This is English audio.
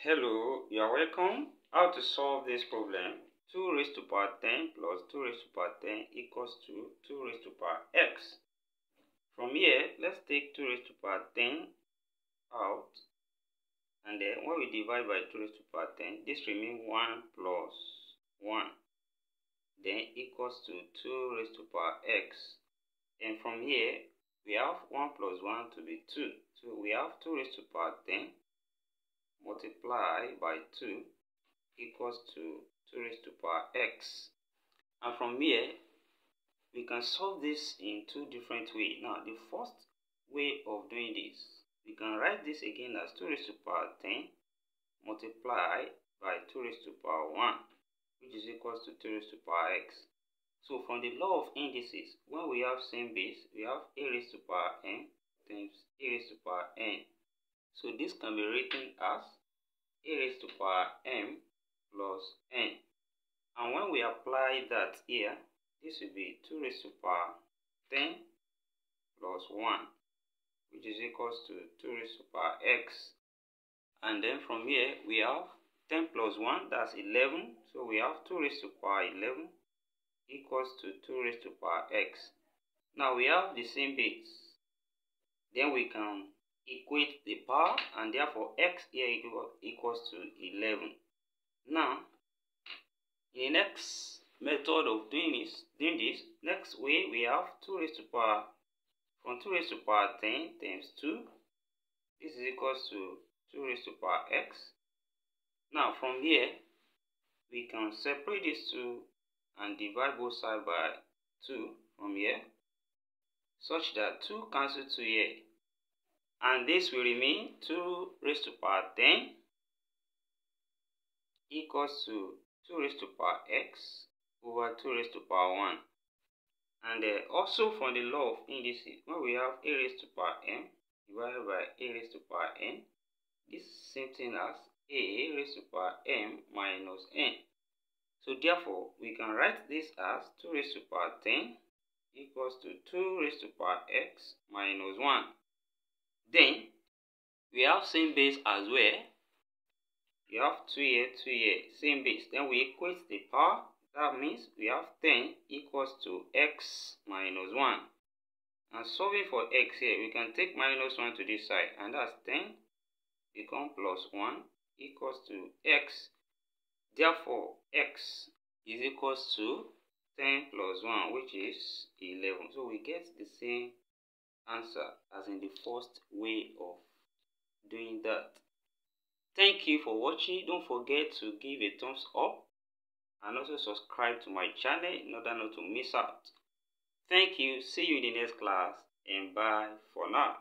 Hello, you are welcome. How to solve this problem? 2 raised to power 10 plus 2 raised to power 10 equals to 2 raised to power x. From here, let's take 2 raised to power 10 out. And then when we divide by 2 raised to power 10, this remains 1 plus 1. Then equals to 2 raised to power x. And from here, we have 1 plus 1 to be 2. So we have 2 raised to power 10 multiply by 2 equals to 2 raised to power x. And from here, we can solve this in two different ways. Now, the first way of doing this, we can write this again as 2 raised to power 10 multiply by 2 raised to power 1, which is equals to 2 raised to power x. So from the law of indices, when we have same base, we have a raised to power n times a raised to power n so this can be written as a raised to power m plus n. And when we apply that here, this will be 2 raised to power 10 plus 1, which is equals to 2 raised to power x. And then from here, we have 10 plus 1, that's 11. So we have 2 raised to power 11 equals to 2 raised to power x. Now we have the same base. Then we can equate the power and therefore x here equals to 11. Now, in the next method of doing this, doing this, next way we have 2 raised to power, from 2 raised to power 10 times 2, this is equals to 2 raised to power x. Now from here, we can separate these two and divide both sides by 2 from here, such that 2 cancel 2 here and this will remain 2 raised to power 10 equals to 2 raised to power x over 2 raised to power 1 and uh, also from the law of indices when we have a raised to power m divided by a raised to power n this is same thing as a raised to power m minus n. So therefore we can write this as 2 raised to power 10 equals to 2 raised to power x minus 1 then we have same base as well. We have 2 here, 2 here, same base. Then we equate the power. That means we have 10 equals to x minus 1. And solving for x here, we can take minus 1 to this side. And that's 10 become plus 1 equals to x. Therefore, x is equals to 10 plus 1, which is 11. So we get the same answer as in the first way of doing that. Thank you for watching. Don't forget to give a thumbs up and also subscribe to my channel in order not to miss out. Thank you. See you in the next class and bye for now.